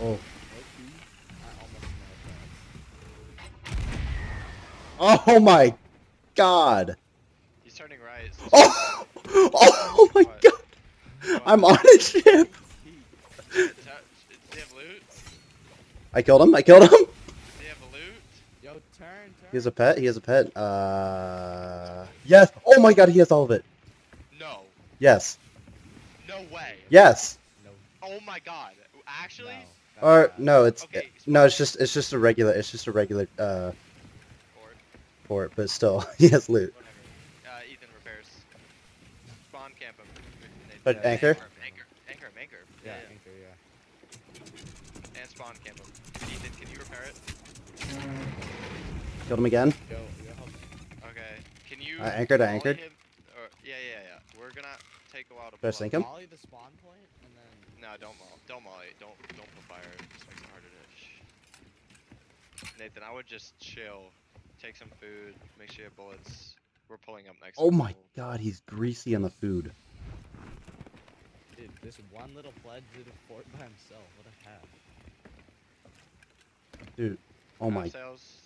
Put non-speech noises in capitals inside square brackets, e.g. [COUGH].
Oh. Low-key, I almost know Oh my god. He's turning right. so- [LAUGHS] Oh! Oh my What? god! What? I'm on a ship! Is that- Does he have loot? I killed him, I killed him! Does he have loot? Yo, turn, turn. He has a pet, he has a pet. Uh. Yes! Oh my god, he has all of it! No. Yes. No way. Yes! No, Oh my god. Actually? no. Or, no, it's. Okay, No, it's just, it's just a regular, it's just a regular, uh, Or port, but still, [LAUGHS] he has loot. whatever. Uh, Ethan repairs. Spawn camp him. But Yeah. anchor? Anchor. Anchor. Anchor. Yeah, Yeah. anchor, yeah. And spawn camp him. Ethan, can you repair it? Killed him again. Yo, yo. Okay. Can you? I anchored, I anchored. him- Or, yeah, yeah, yeah. We're gonna take a while to. Should I sink him? Molly the spawn point, and then No, don't maul. Don't molly. Don't don't put fire. It just makes it harder to. Sh- Nathan, I would just chill, take some food, make sure you have bullets. We're pulling up next. Oh to my pull. god, he's greasy on the food. dude, this one little pledge did a fort by himself. What a hack. Dude, oh my Craft sales.